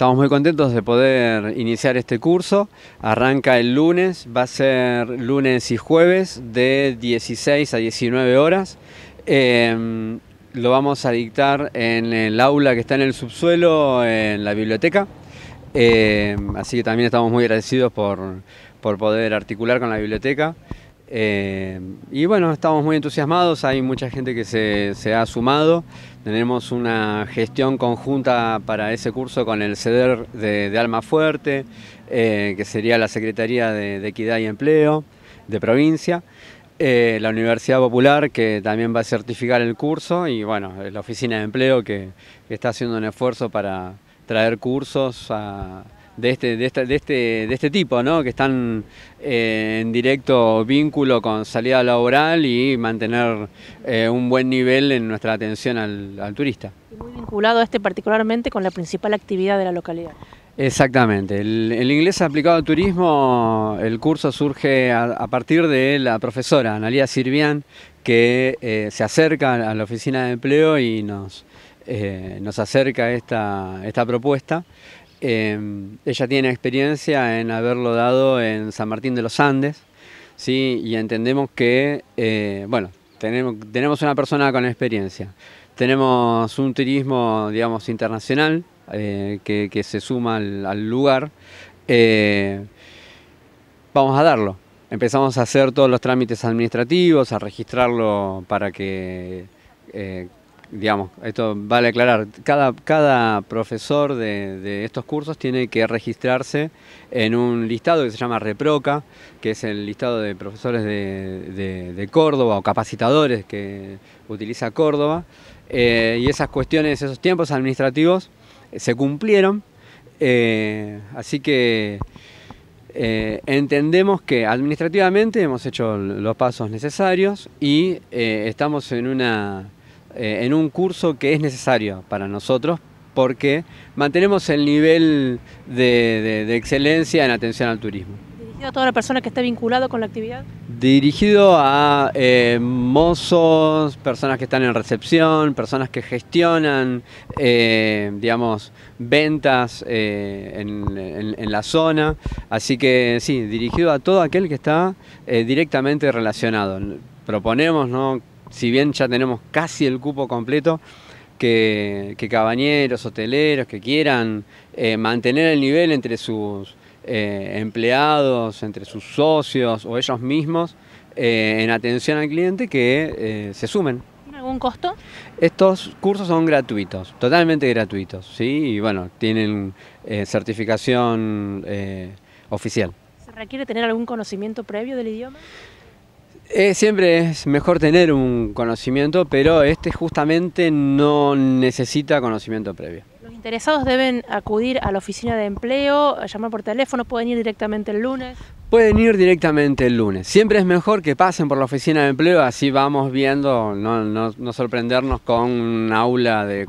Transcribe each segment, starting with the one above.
Estamos muy contentos de poder iniciar este curso. Arranca el lunes, va a ser lunes y jueves de 16 a 19 horas. Em, lo vamos a dictar en el aula que está en el subsuelo, en la biblioteca. Em, así que también estamos muy agradecidos por, por poder articular con la biblioteca. Eh, y bueno, estamos muy entusiasmados, hay mucha gente que se, ha sumado. Tenemos una gestión conjunta para ese curso con el CEDER de, Alma Fuerte, eh, que sería la Secretaría de, Equidad y Empleo de provincia. Eh, la Universidad Popular, que también va a certificar el curso, y bueno, la Oficina de Empleo, que está haciendo un esfuerzo para traer cursos a de este, de este, de este, de este tipo, ¿no? que están eh, en directo vínculo con salida laboral y mantener eh, un buen nivel en nuestra atención al, turista. muy vinculado este particularmente con la principal actividad de la localidad. Exactamente, el, inglés aplicado al turismo, el curso surge a, partir de la profesora Analia Sirvian, que eh, se acerca a la oficina de empleo y nos, nos acerca esta, esta propuesta. Em, ella tiene experiencia en haberlo dado en San Martín de los Andes, ¿sí? y entendemos que, eh, bueno, tenemos, tenemos una persona con experiencia. Tenemos un turismo, digamos, internacional eh, que, se suma al, lugar. Eh, vamos a darlo. Empezamos a hacer todos los trámites administrativos, a registrarlo para que digamos, esto vale aclarar, cada, cada profesor de, estos cursos tiene que registrarse en un listado que se llama REPROCA, que es el listado de profesores de, Córdoba o capacitadores que utiliza Córdoba, eh, y esas cuestiones, esos tiempos administrativos eh, se cumplieron, eh, así que entendemos que administrativamente hemos hecho los pasos necesarios y estamos en una eh, en un curso que es necesario para nosotros porque mantenemos el nivel de, excelencia en atención al turismo. ¿Dirigido a toda la persona que esté vinculado con la actividad? Dirigido a eh, mozos, personas que están en recepción, personas que gestionan, eh, digamos, ventas en, en, la zona. Así que sí, dirigido a todo aquel que está directamente relacionado. Proponemos ¿no? Si bien ya tenemos casi el cupo completo, que, cabañeros, hoteleros que quieran eh, mantener el nivel entre sus eh, empleados, entre sus socios o ellos mismos eh, en atención al cliente, que se sumen. ¿Tiene algún costo? Estos cursos son gratuitos, totalmente gratuitos, ¿sí? Y bueno, tienen certificación oficial. ¿Se requiere tener algún conocimiento previo del idioma? Eh, siempre es mejor tener un conocimiento, pero este justamente no necesita conocimiento previo. Los interesados deben acudir a la oficina de empleo, llamar por teléfono, pueden ir directamente el lunes. Pueden ir directamente el lunes. Siempre es mejor que pasen por la oficina de empleo, así vamos viendo, no, no sorprendernos con un aula de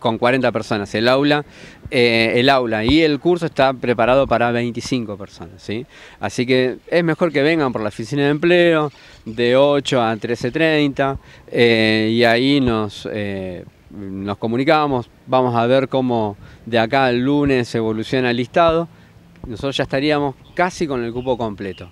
con 40 personas. El aula, eh, el aula y el curso está preparado para 25 personas. ¿sí? Así que es mejor que vengan por la oficina de empleo de 8 a 13.30 eh, y ahí nos, eh, nos comunicamos. Vamos a ver cómo de acá al lunes evoluciona el listado. Nosotros ya estaríamos casi con el cupo completo.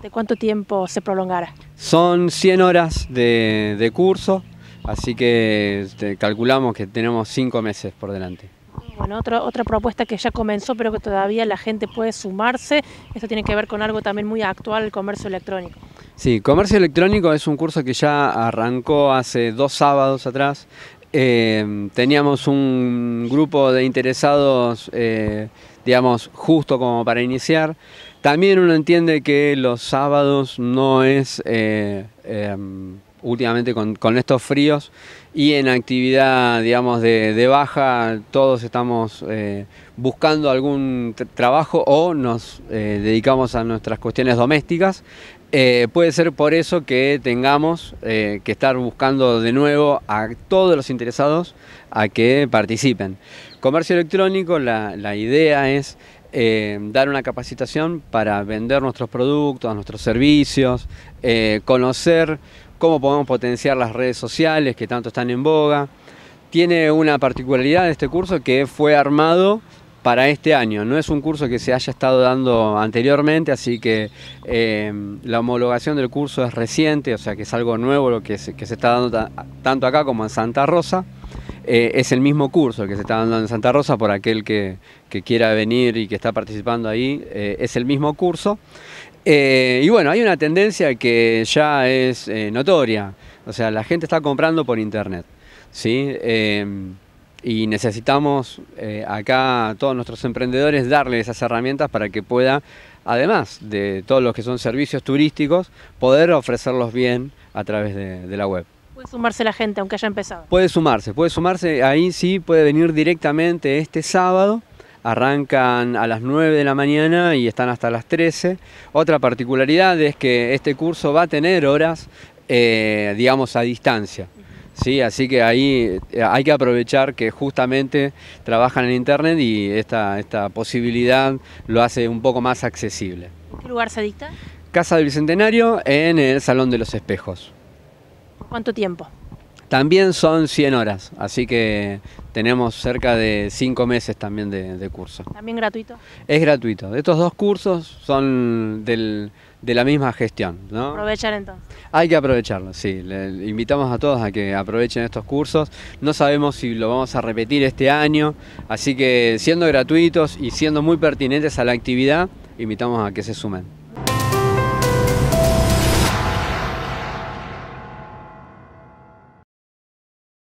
¿De cuánto tiempo se prolongará? Son 100 horas de, de curso Así que este, calculamos que tenemos cinco meses por delante. Bueno, otra, otra propuesta que ya comenzó, pero que todavía la gente puede sumarse, esto tiene que ver con algo también muy actual, el comercio electrónico. Sí, comercio electrónico es un curso que ya arrancó hace dos sábados atrás. Eh, teníamos un grupo de interesados, eh, digamos, justo como para iniciar. También uno entiende que los sábados no es... Eh, em, últimamente con, estos fríos y en actividad, digamos, de, baja, todos estamos eh, buscando algún trabajo o nos eh, dedicamos a nuestras cuestiones domésticas. Eh, puede ser por eso que tengamos que estar buscando de nuevo a todos los interesados a que participen. Comercio electrónico, la, la idea es dar una capacitación para vender nuestros productos, nuestros servicios, conocer cómo podemos potenciar las redes sociales que tanto están en boga. Tiene una particularidad este curso que fue armado para este año. No es un curso que se haya estado dando anteriormente, así que eh, la homologación del curso es reciente, o sea que es algo nuevo lo que se, que se está dando tanto acá como en Santa Rosa. Eh, es el mismo curso que se está dando en Santa Rosa por aquel que, quiera venir y que está participando ahí, eh, es el mismo curso. Y bueno, hay una tendencia que ya es notoria, o sea, la gente está comprando por internet. ¿sí? y necesitamos eh, acá todos nuestros emprendedores darle esas herramientas para que pueda, además de todos los que son servicios turísticos, poder ofrecerlos bien a través de, la web. Puede sumarse la gente aunque haya empezado. Puede sumarse, puede sumarse, ahí sí puede venir directamente este sábado. Arrancan a las 9 de la mañana y están hasta las 13. Otra particularidad es que este curso va a tener horas, eh, digamos, a distancia. Sí, así que ahí eh, hay que aprovechar que justamente trabajan en internet y esta, esta posibilidad lo hace un poco más accesible. ¿En qué lugar se dicta? Casa del Bicentenario en el Salón de los Espejos. ¿Cuánto tiempo? También son 100 horas, así que tenemos cerca de 5 meses también de, curso. ¿También gratuito? Es gratuito. Estos dos cursos son de la misma gestión. ¿no? Aprovechar entonces. Hay que aprovecharlo, sí. Le invitamos a todos a que aprovechen estos cursos. No sabemos si lo vamos a repetir este año, así que siendo gratuitos y siendo muy pertinentes a la actividad, invitamos a que se sumen.